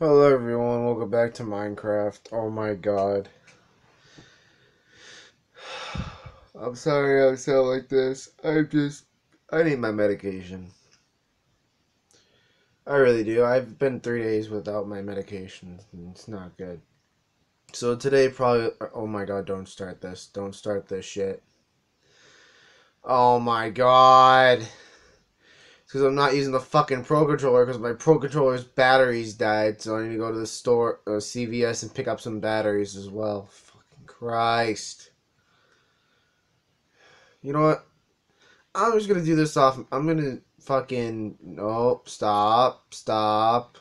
Hello everyone, welcome back to Minecraft. Oh my god. I'm sorry I sound like this. I just I need my medication. I really do. I've been three days without my medication. It's not good. So today probably oh my god, don't start this. Don't start this shit. Oh my god because I'm not using the fucking Pro Controller because my Pro Controller's batteries died, so I need to go to the store, uh, CVS, and pick up some batteries as well. Fucking Christ. You know what? I'm just gonna do this off. I'm gonna fucking. Nope. Stop. Stop.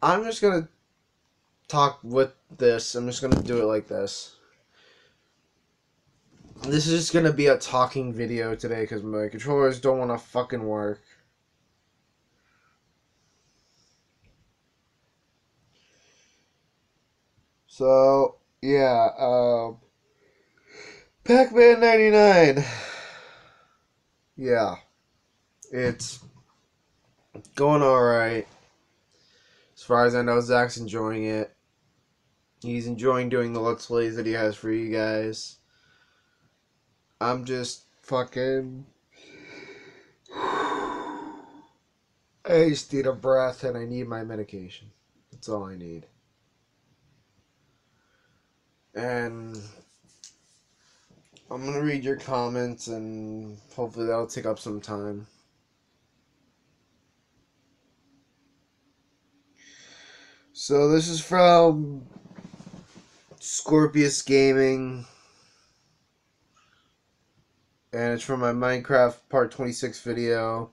I'm just gonna talk with this. I'm just gonna do it like this. This is just gonna be a talking video today because my controllers don't want to fucking work. So yeah, um, Pac-Man '99. Yeah, it's going all right. As far as I know, Zach's enjoying it. He's enjoying doing the let's plays that he has for you guys. I'm just fucking. I just need a breath and I need my medication. That's all I need. And I'm gonna read your comments and hopefully that'll take up some time. So this is from Scorpius Gaming and it's from my Minecraft Part 26 video.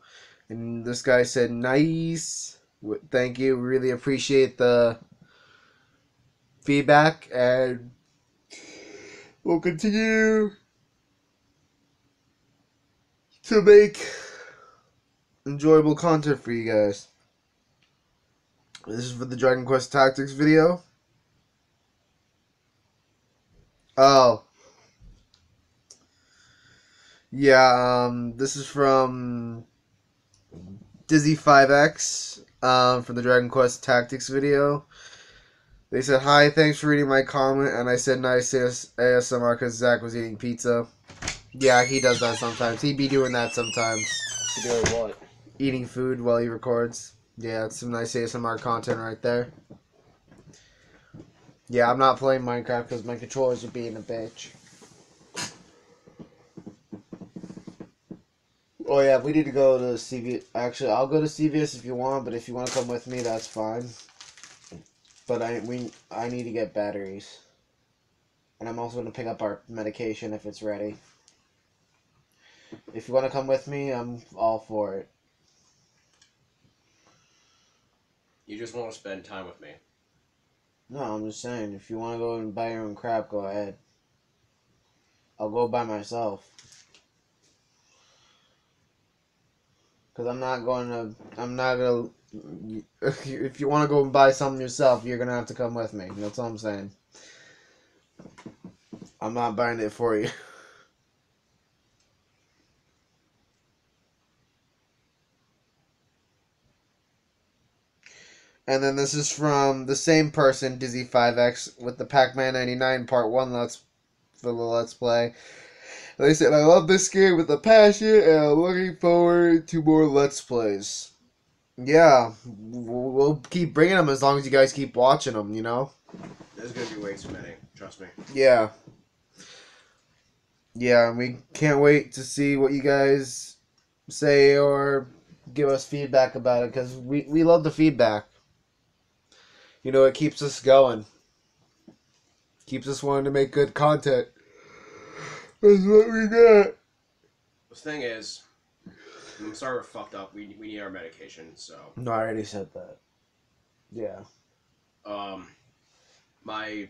And this guy said, nice. Thank you. Really appreciate the feedback. And we'll continue to make enjoyable content for you guys. This is for the Dragon Quest Tactics video. Oh. Yeah, um, this is from Dizzy5X um, from the Dragon Quest Tactics video. They said, Hi, thanks for reading my comment. And I said, Nice ASMR because Zach was eating pizza. Yeah, he does that sometimes. He be doing that sometimes. Doing what? Eating food while he records. Yeah, it's some nice ASMR content right there. Yeah, I'm not playing Minecraft because my controllers are being a bitch. Oh yeah, we need to go to CVS. Actually, I'll go to CVS if you want, but if you want to come with me, that's fine. But I we I need to get batteries, and I'm also going to pick up our medication if it's ready. If you want to come with me, I'm all for it. You just want to spend time with me. No, I'm just saying, if you want to go and buy your own crap, go ahead. I'll go by myself. Because I'm not going to, I'm not going to, if you want to go and buy something yourself, you're going to have to come with me. That's all I'm saying. I'm not buying it for you. And then this is from the same person, Dizzy5X, with the Pac-Man 99 Part 1 Let's, for the Let's Play. They said, I love this game with a passion and I'm looking forward to more Let's Plays. Yeah, we'll keep bringing them as long as you guys keep watching them, you know? There's going to be way too many, trust me. Yeah. Yeah, and we can't wait to see what you guys say or give us feedback about it because we, we love the feedback. You know, it keeps us going. Keeps us wanting to make good content. That's what we got. The thing is, I'm sorry we're fucked up. We, we need our medication, so. No, I already said that. Yeah. Um, my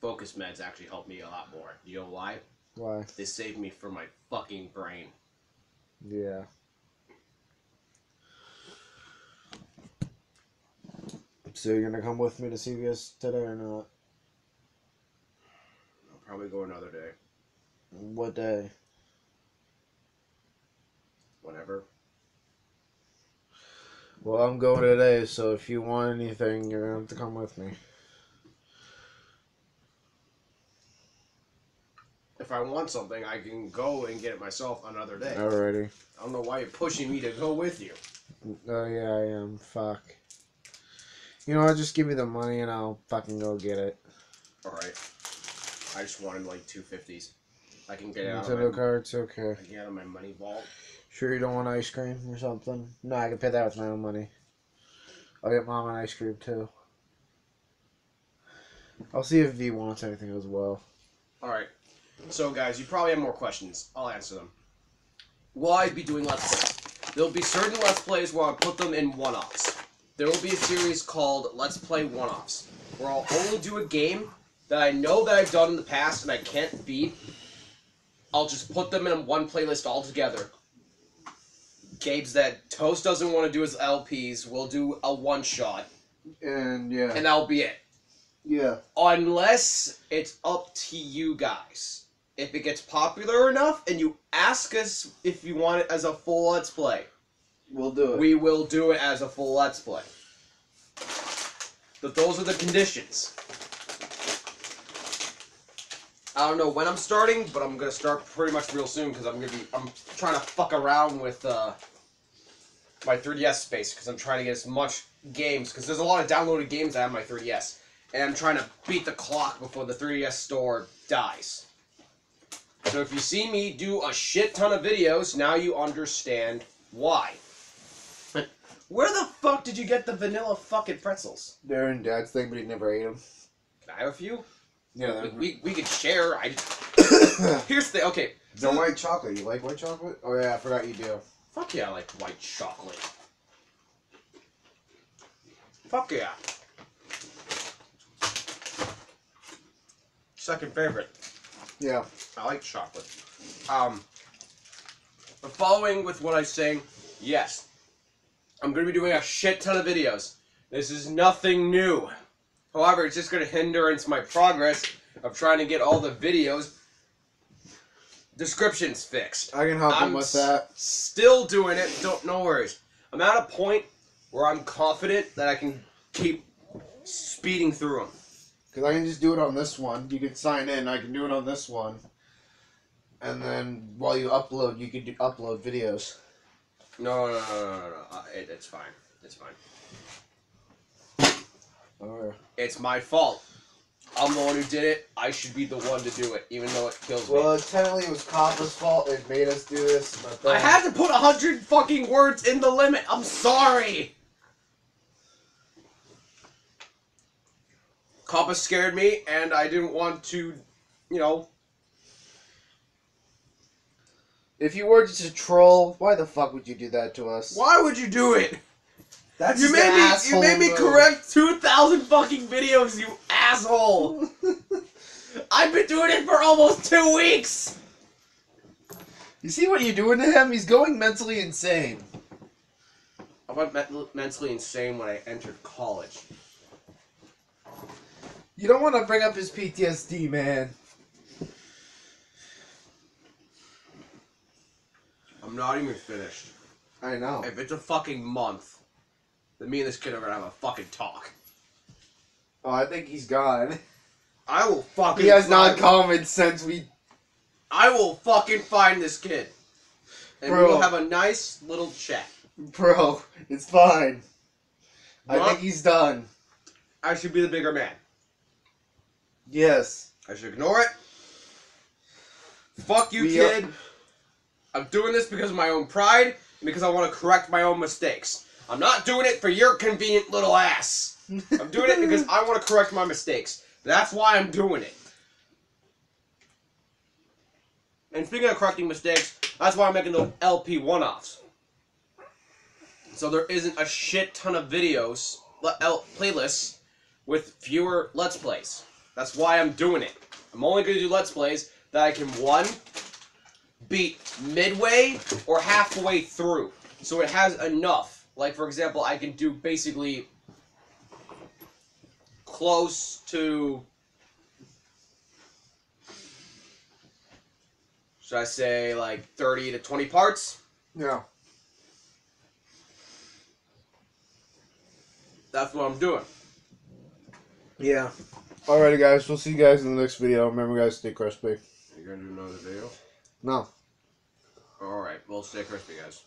focus meds actually helped me a lot more. You know why? Why? They saved me from my fucking brain. Yeah. So you're gonna come with me to CVS today or not? I'll probably go another day. What day? Whatever. Well, I'm going today, so if you want anything, you're gonna have to come with me. If I want something, I can go and get it myself another day. Alrighty. I don't know why you're pushing me to go with you. Oh yeah, I am. Fuck. You know what? Just give me the money and I'll fucking go get it. All right. I just wanted like two fifties. I can get out of Nintendo my, cards, okay. I can get out of my money vault. Sure you don't want ice cream or something? No, I can pay that with my own money. I'll get mom an ice cream too. I'll see if V wants anything as well. All right. So, guys, you probably have more questions. I'll answer them. Will I be doing Let's Plays? There'll be certain Let's Plays where I'll put them in one-offs. There will be a series called Let's Play One-Offs, where I'll only do a game that I know that I've done in the past and I can't beat. I'll just put them in one playlist all together. Gabe's that Toast doesn't want to do his LPs, we'll do a one-shot, And yeah. and that'll be it yeah. unless it's up to you guys. If it gets popular enough and you ask us if you want it as a full Let's Play, We'll do it. we will do it as a full Let's Play. But those are the conditions. I don't know when I'm starting, but I'm gonna start pretty much real soon because I'm gonna be I'm trying to fuck around with uh, my 3DS space because I'm trying to get as much games because there's a lot of downloaded games I have my 3DS, and I'm trying to beat the clock before the 3DS store dies. So if you see me do a shit ton of videos, now you understand why. Where the fuck did you get the vanilla fucking pretzels? They're in Dad's thing, but he never ate them. Can I have a few? Yeah, We, we, we could share. I here's the okay. they're white chocolate. You like white chocolate? Oh yeah, I forgot you do. Fuck yeah, I like white chocolate. Fuck yeah. Second favorite. Yeah. I like chocolate. Um, but following with what I'm saying, yes, I'm going to be doing a shit ton of videos. This is nothing new. However, it's just going to hindrance my progress of trying to get all the videos descriptions fixed. I can help him I'm with that. Still doing it. Don't no worries. I'm at a point where I'm confident that I can keep speeding through them. Because I can just do it on this one. You can sign in. I can do it on this one. And then while you upload, you can do, upload videos. No, no, no, no, no, no. It, it's fine. It's fine. Or It's my fault. I'm the one who did it. I should be the one to do it, even though it kills me. well, technically it was Kappa's fault. It made us do this. But I had to put a hundred fucking words in the limit. I'm sorry. Kappa scared me, and I didn't want to, you know. If you were just a troll, why the fuck would you do that to us? Why would you do it? That's You made me. You made me move. correct two thousand fucking videos. You asshole. I've been doing it for almost two weeks. You see what you're doing to him? He's going mentally insane. I went men- mentally insane when I entered college. You don't want to bring up his PTSD, man. I'm not even finished. I know. If it's a fucking month, then me and this kid are gonna have a fucking talk. Oh, I think he's gone. I will fucking. He has not commented since we. I will fucking find this kid, and we will have a nice little chat. Bro, it's fine. I think he's done. I should be the bigger man. Yes. I should ignore it. Fuck you, We kid. I'm doing this because of my own pride and because I want to correct my own mistakes. I'm not doing it for your convenient little ass. I'm doing it because I want to correct my mistakes. That's why I'm doing it. And speaking of correcting mistakes, that's why I'm making the LP one-offs. So there isn't a shit ton of videos, playlists, with fewer Let's Plays. That's why I'm doing it. I'm only going to do Let's Plays that I can, one, beat midway or halfway through. So it has enough. Like, for example, I can do basically close to. Should I say like 30 to 20 parts? Yeah. that's what I'm doing. Yeah. Alrighty, guys. We'll see you guys in the next video. Remember, guys, stay crispy. You gonna do another video? No. All right, well, stay crispy, guys.